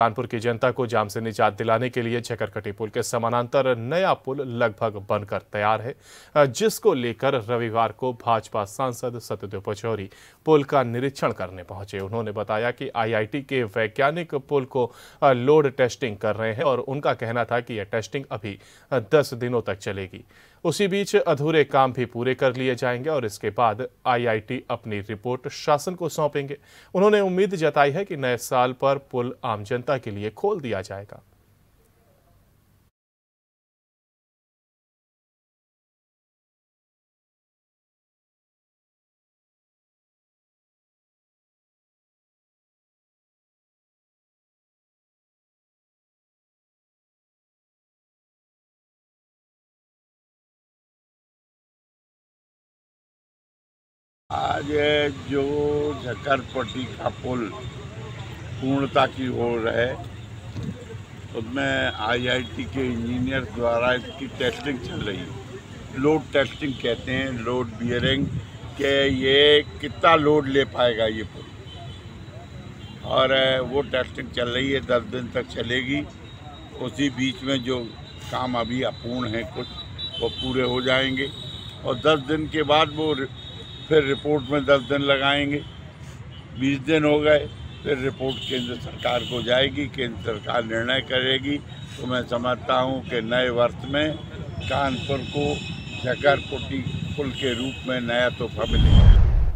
कानपुर की जनता को जाम से निजात दिलाने के लिए छकरकटी पुल के समानांतर नया पुल लगभग बनकर तैयार है, जिसको लेकर रविवार को भाजपा सांसद सत्यदेव पचौरी पुल का निरीक्षण करने पहुँचे। उन्होंने बताया कि आईआईटी के वैज्ञानिक पुल को लोड टेस्टिंग कर रहे हैं और उनका कहना था कि यह टेस्टिंग अभी 10 दिनों तक चलेगी। उसी बीच अधूरे काम भी पूरे कर लिए जाएँगे और इसके बाद आईआईटी अपनी रिपोर्ट शासन को सौंपेंगे। उन्होंने उम्मीद जताई है कि नए साल पर पुल आम जनता के लिए खोल दिया जाएगा। आज जो झकरपट्टी का पुल पूर्णता की ओर है। उसमें आईआईटी के इंजीनियर द्वारा इसकी टेस्टिंग चल रही है। लोड टेस्टिंग कहते हैं लोड बियरिंग के ये कितना लोड ले पाएगा ये पुल और वो टेस्टिंग चल रही है, दस दिन तक चलेगी। उसी बीच में जो काम अभी अपूर्ण है कुछ, वो पूरे हो जाएँगे। और दस दिन के बाद वो फिर रिपोर्ट में दस दिन लगाएँगे। बीस दिन हो गए। फिर रिपोर्ट केंद्र सरकार को जाएगी, केंद्र सरकार निर्णय करेगी। तो मैं समझता हूँ कि नए वर्ष में कानपुर को जगरपुटी पुल के रूप में नया तोहफा मिलेगा।